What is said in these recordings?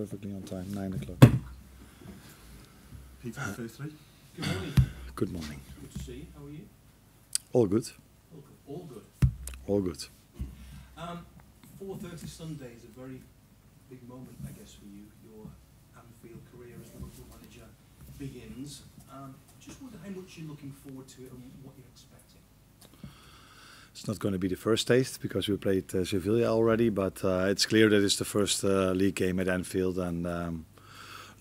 perfectly on time, 9 o'clock. Peter, uh, three. Good morning. Good morning. Good to see you. How are you? All good. All good. All good. All good. Um, 4.30 Sunday is a very big moment, I guess, for you. Your Anfield career as Liverpool manager begins. Um, just wonder how much you're looking forward to it and what you're expecting. It's not going to be the first taste because we played uh, Sevilla already, but uh, it's clear that it's the first uh, league game at Anfield, and um,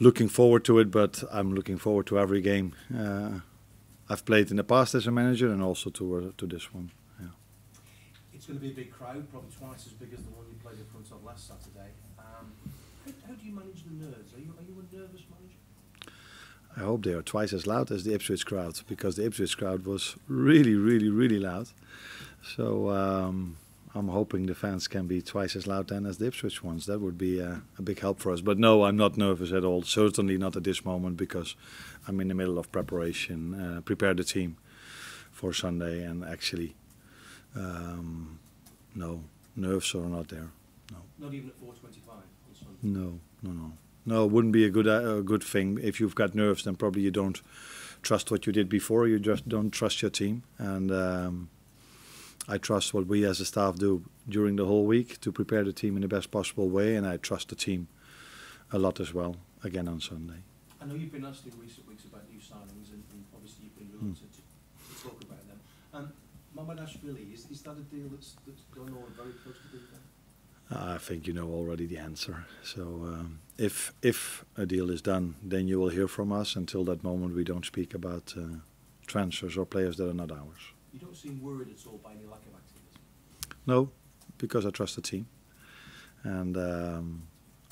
looking forward to it. But I'm looking forward to every game uh, I've played in the past as a manager, and also to uh, to this one. Yeah. It's going to be a big crowd, probably twice as big as the one you played in front of last Saturday. Um, how, how do you manage the nerves? Are you are you a nervous manager? I hope they are twice as loud as the Ipswich crowd because the Ipswich crowd was really, really, really loud. So um, I'm hoping the fans can be twice as loud then as the Ipswich ones. That would be a, a, big help for us. But no, I'm not nervous at all. Certainly not at this moment because I'm in the middle of preparation, uh, prepare the team for Sunday, and actually, um, no, nerves are not there. No. Not even at 4:25 on Sunday. No, no, no. No, it wouldn't be a good uh, a good thing. If you've got nerves, then probably you don't trust what you did before. You just don't trust your team, and um, I trust what we as a staff do during the whole week to prepare the team in the best possible way, and I trust the team a lot as well. Again on Sunday. I know you've been asked in recent weeks about new signings, and, and obviously you've been reluctant mm. to, to, talk about them. Um, Mamardashvili, is, is that a deal that's, that's going on very close to being done? I think you know already the answer. So um, if if a deal is done, then you will hear from us. Until that moment, we don't speak about uh, transfers or players that are not ours. You don't seem worried at all by any lack of activity. No, because I trust the team, and um,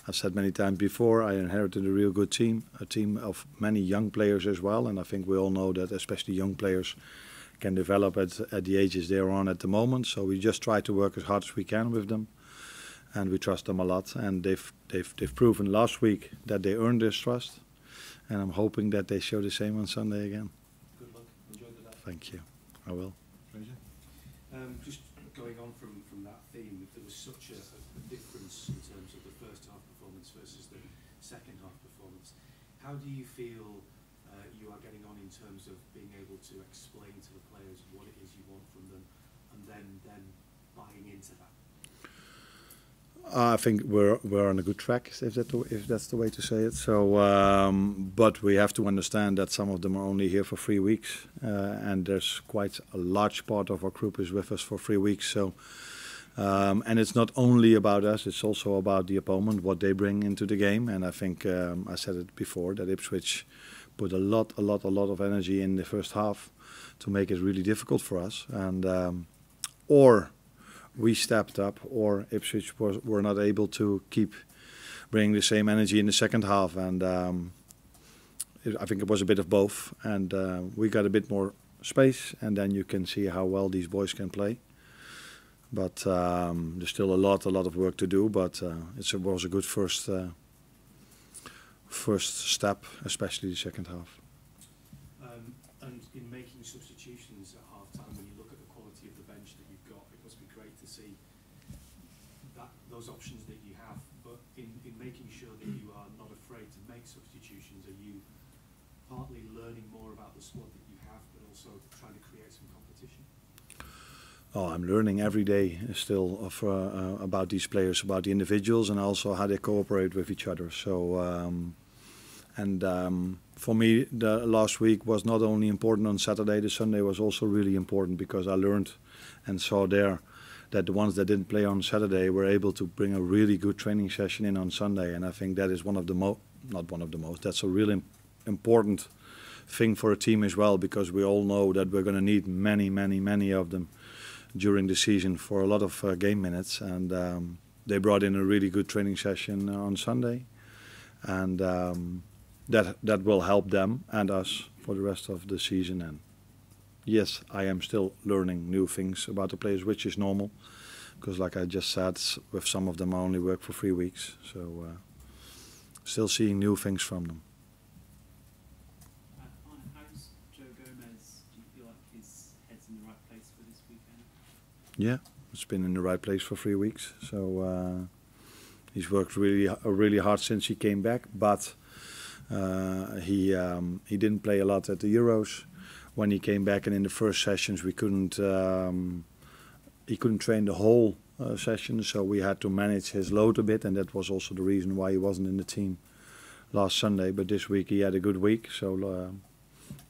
I've said many times before, I inherited a real good team, a team of many young players as well, and I think we all know that especially young players can develop at, at the ages they're on at the moment. So we just try to work as hard as we can with them and we trust them a lot. And they've they've they've proven last week that they earned this trust, and I'm hoping that they show the same on Sunday again. Good luck. Enjoy the day. Thank you. I will. Um, just going on from, from that theme, there was such a, a, difference in terms of the first half performance versus the second half performance. How do you feel uh, you are getting on in terms of being able to explain to the players what it is you want from them, and then then buying into that? I think we're we're on a good track, if that if that's the way to say it. So, um, but we have to understand that some of them are only here for three weeks, uh, and there's quite a large part of our group is with us for three weeks. So, um, and it's not only about us; it's also about the opponent, what they bring into the game. And I think um, I said it before that Ipswich put a lot, a lot, a lot of energy in the first half to make it really difficult for us, and um, or we stepped up, or Ipswich was, were not able to keep bringing the same energy in the second half. And um, it, I think it was a bit of both. And uh, we got a bit more space, and then you can see how well these boys can play. But um, there's still a lot, a lot of work to do. But uh, it was a good first, uh, first step, especially the second half. Um, and in making substitutions at half time, when you look at the quality of the bench that you've got, it must be great see that those options that you have. But in, in making sure that you are not afraid to make substitutions, are you partly learning more about the squad that you have, but also trying to create some competition? Oh, I'm learning every day still of, uh, uh, about these players, about the individuals, and also how they cooperate with each other. So, um, and um, for me, the last week was not only important on Saturday, the Sunday was also really important because I learned and saw there that the ones that didn't play on Saturday were able to bring a really good training session in on Sunday. And I think that is one of the most, not one of the most, that's a really important thing for a team as well because we all know that we're going to need many, many, many of them during the season for a lot of uh, game minutes. And um, they brought in a really good training session on Sunday. And um, that that will help them and us for the rest of the season. And yes, I am still learning new things about the players, which is normal, because like I just said, with some of them I only work for three weeks, so uh, still seeing new things from them. Uh, how's Joe Gomez? Do you feel like his head's in the right place for this weekend? Yeah, it's been in the right place for three weeks, so. Uh, He's worked really really hard since he came back, but uh, he um, he didn't play a lot at the Euros. When he came back and in the first sessions we couldn't um, he couldn't train the whole uh, session, so we had to manage his load a bit, and that was also the reason why he wasn't in the team last Sunday. But this week he had a good week, so uh,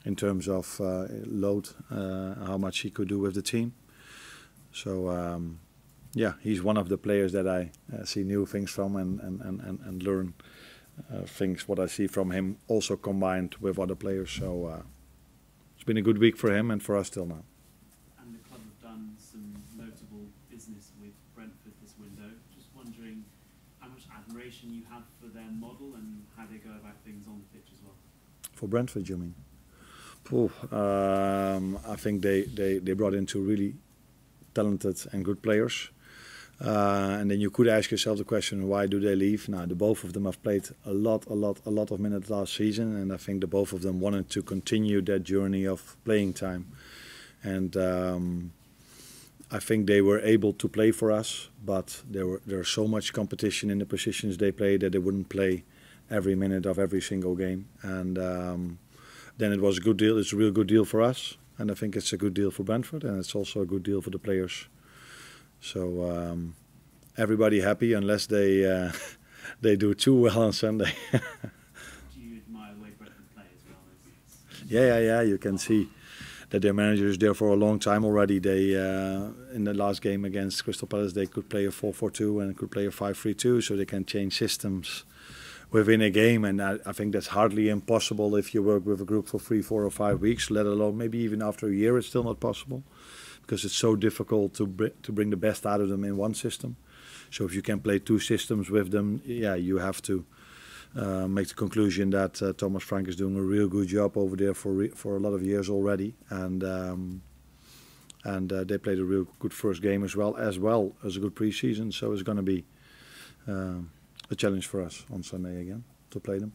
in terms of uh, load, uh, how much he could do with the team. So um, yeah, he's one of the players that I uh, see new things from and and and, and, learn uh, things what I see from him, also combined with other players. So been a good week for him and for us till now. admiration you have for their model and how they go about things on the pitch as well? For Brentford, you mean? Ooh, um, I think they, they, they brought in two really talented and good players. Uh, and then you could ask yourself the question, why do they leave? Now, the both of them have played a lot, a lot, a lot of minutes last season, and I think the both of them wanted to continue that journey of playing time. And um, I think they were able to play for us, but there were there's so much competition in the positions they play that they wouldn't play every minute of every single game. And um, then it was a good deal. It's a real good deal for us, and I think it's a good deal for Brentford, and it's also a good deal for the players. So um, everybody happy unless they uh, they do too well on Sunday. do you admire the way Brentford play as well? Yeah, yeah, yeah. You can see that their manager is there for a long time already. They uh, in the last game against Crystal Palace they could play a 4-4-2 and could play a 5-3-2, so they can change systems within a game. And I, I, think that's hardly impossible if you work with a group for three, four, or five weeks. Let alone maybe even after a year, it's still not possible because it's so difficult to br to bring the best out of them in one system. So if you can play two systems with them, yeah, you have to uh, make the conclusion that uh, Thomas Frank is doing a real good job over there for for a lot of years already, and um, and uh, they played a real good first game as well as well as a good preseason. So it's going to be um, a challenge for us on Sunday again to play them.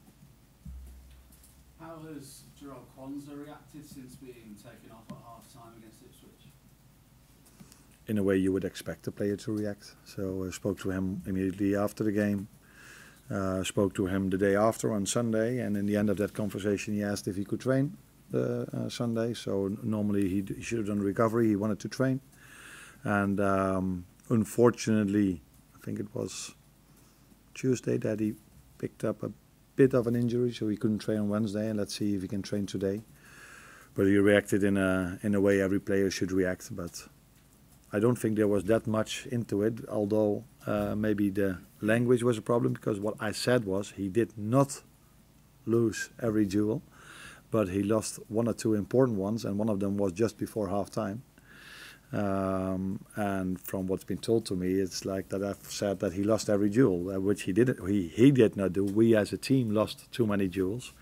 How has Jarell Quansah reacted since being taken off at half time against Ipswich? In a way you would expect a player to react. So I spoke to him immediately after the game. Uh, spoke to him the day after on Sunday, and in the end of that conversation, he asked if he could train the uh, Sunday. So normally he, he, should have done recovery. He wanted to train, and um, unfortunately, I think it was Tuesday that he picked up a bit of an injury, so he couldn't train on Wednesday. And let's see if he can train today. But he reacted in a in a way every player should react, but I don't think there was that much into it, although uh, maybe the language was a problem because what I said was he did not lose every duel, but he lost one or two important ones, and one of them was just before half time. Um, and from what's been told to me, it's like that I've said that he lost every duel, uh, which he didn't. He he did not do. We as a team lost too many duels,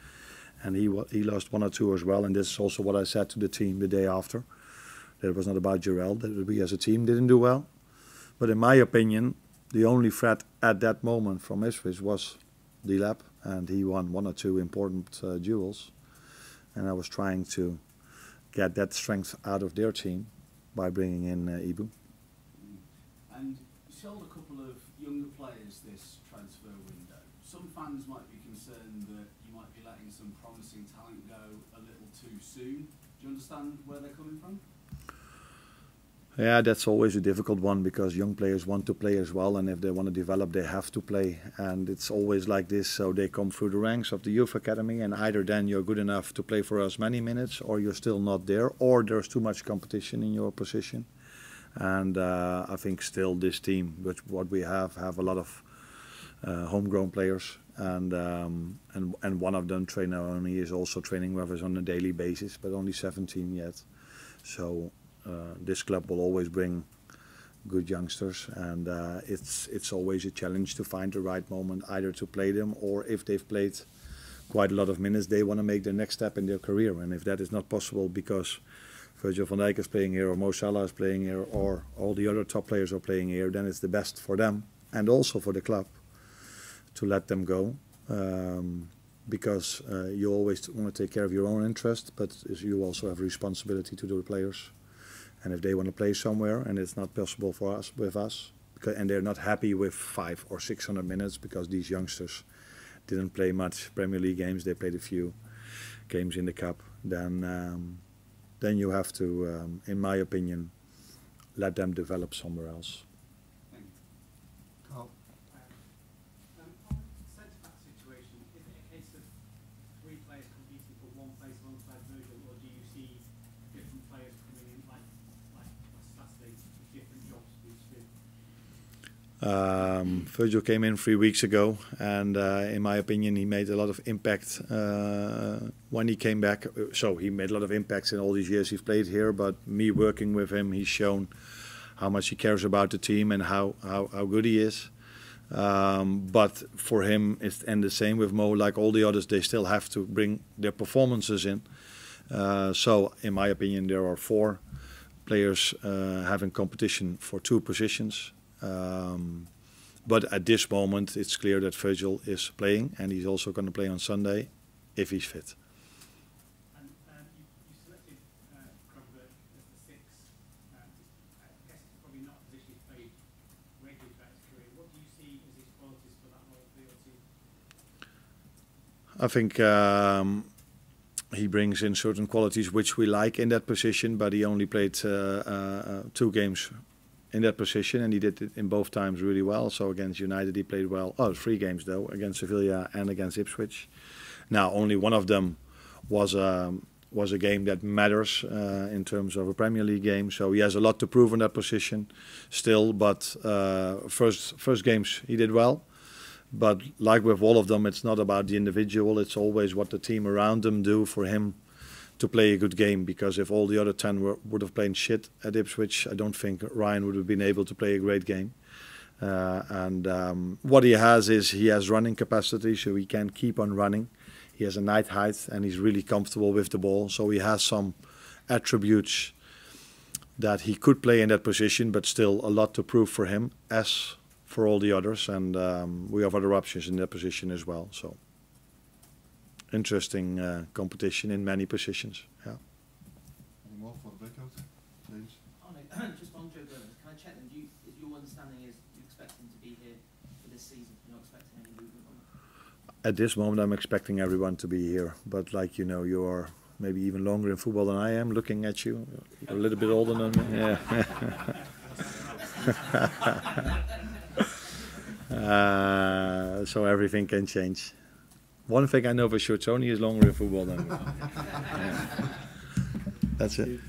and he he lost one or two as well. And this is also what I said to the team the day after that it was not about Jarell, that we as a team didn't do well. But in my opinion, the only threat at that moment from Ipswich was Delap, and he won one or two important uh, duels. And I was trying to get that strength out of their team by bringing in uh, Ibou. And sold a couple of younger players this transfer window. Some fans might be concerned that you might be letting some promising talent go a little too soon. Do you understand where they're coming from? Yeah, that's always a difficult one because young players want to play as well, and if they want to develop, they have to play. And it's always like this. So they come through the ranks of the youth academy, and either then you're good enough to play for us many minutes, or you're still not there, or there's too much competition in your position. And uh, I think still this team, which what we have, have a lot of uh, homegrown players, and um, and and one of them Trey Nyoni is also training with us on a daily basis, but only 17 yet. So this club will always bring good youngsters, and uh, it's it's always a challenge to find the right moment either to play them or if they've played quite a lot of minutes, they want to make the next step in their career, and if that is not possible because Virgil van Dijk is playing here or Mo Salah is playing here or all the other top players are playing here, then it's the best for them and also for the club to let them go. Um, because uh, you always want to take care of your own interest, but you also have responsibility to the players. And if they want to play somewhere and it's not possible for us with us 'Cause- and they're not happy with five or six hundred minutes because these youngsters didn't play much Premier League games. They played a few games in the cup. Then um, then you have to, um, in my opinion, let them develop somewhere else. Thank you. Carl? Um, on the centre back situation, is it a case of three players competing for one place alongside Virgil, or do you see different players coming in like like last Saturday with different jobs each year? Um, Virgil came in three weeks ago, and uh, in my opinion, he made a lot of impact uh, when he came back. So he made a lot of impacts in all these years he's played here. But me working with him, he's shown how much he cares about the team and how how, how good he is. Um, but for him, it's and the same with Mo. Like all the others, they still have to bring their performances in. Uh, so, in my opinion, there are four players uh, having competition for two positions. Um, but at this moment, it's clear that Virgil is playing, and he's also going to play on Sunday if he's fit. And you, you selected uh, Gravenberch as the six. I guess it's probably not a position he's played regularly throughout his career. What do you see as his qualities for that role for your team? I think um, he brings in certain qualities which we like in that position, but he only played uh, uh, two games in that position, and he did it in both times really well. So against United, he played well. Oh, three games though, against Sevilla and against Ipswich. Now, only one of them was um, was a game that matters uh, in terms of a Premier League game. So he has a lot to prove in that position still. But uh, first first games he did well. But like with all of them, it's not about the individual. It's always what the team around them do for him to play a good game. Because if all the other ten were, would have played shit at Ipswich, I don't think Ryan would have been able to play a great game. Uh, and um, what he has is he has running capacity, so he can keep on running. He has a night height, and he's really comfortable with the ball. So he has some attributes that he could play in that position, but still a lot to prove for him, as for all the others. And um, we have other options in that position as well. So interesting uh, competition in many positions. Yeah. Any more for the breakout? James? On it, just on Joe Gomez, can I check them? Do you, is your understanding is you expect him to be here for this season? You're not expecting any movement on it? At this moment, I'm expecting everyone to be here. But like you know, you are maybe even longer in football than I am. Looking at you, you're a little bit older than me. Yeah. uh, so everything can change. One thing I know for sure, Tony is longer in football than me. Yeah. That's it.